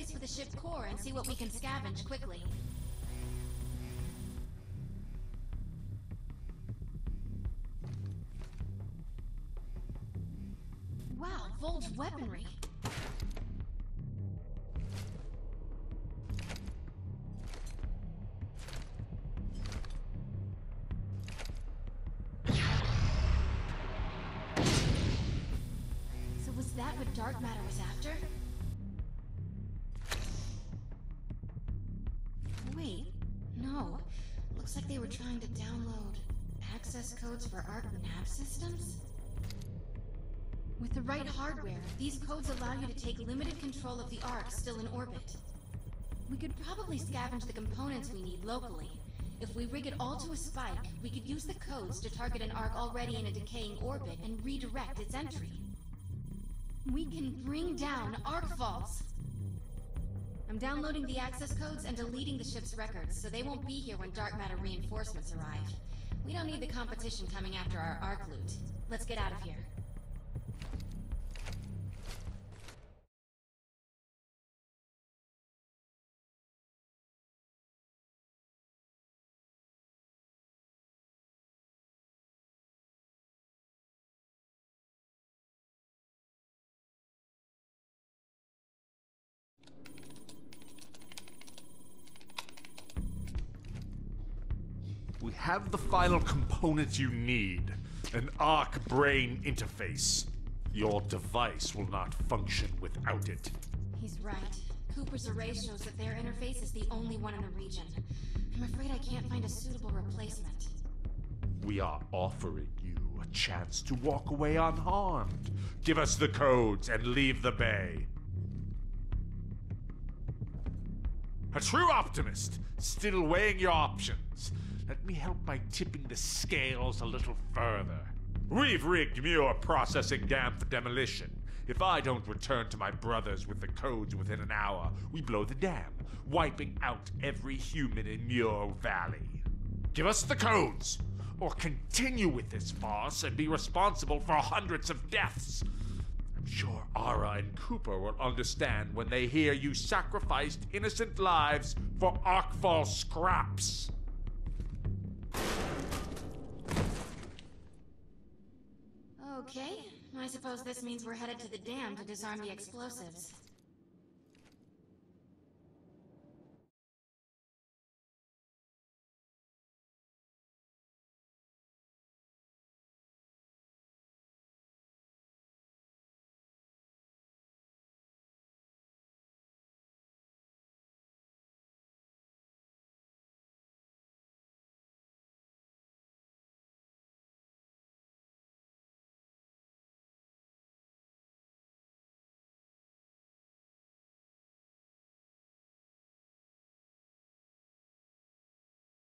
interface with the ship core and see what we can scavenge quickly. Wow, Volge weaponry. So was that what dark matter was after? Looks like they were trying to download access codes for Ark nav systems? With the right hardware, these codes allow you to take limited control of the Ark still in orbit. We could probably scavenge the components we need locally. If we rig it all to a spike, we could use the codes to target an Ark already in a decaying orbit and redirect its entry. We can bring down Arkfalls! I'm downloading the access codes and deleting the ship's records, so they won't be here when dark matter reinforcements arrive. We don't need the competition coming after our Ark loot. Let's get out of here. Have the final component you need an Arkbreaker interface. Your device will not function without it. He's right. Cooper's array shows that their interface is the only one in the region. I'm afraid I can't find a suitable replacement. We are offering you a chance to walk away unharmed. Give us the codes and leave the bay. A true optimist, still weighing your options. Let me help by tipping the scales a little further. We've rigged Muir processing dam for demolition. If I don't return to my brothers with the codes within an hour, we blow the dam, wiping out every human in Muir Valley. Give us the codes, or continue with this farce and be responsible for hundreds of deaths. I'm sure Ara and Cooper will understand when they hear you sacrificed innocent lives for Arkfall scraps. Okay, I suppose this means we're headed to the dam to disarm the explosives.